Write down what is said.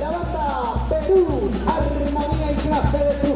la banda Perú, armonía y clase de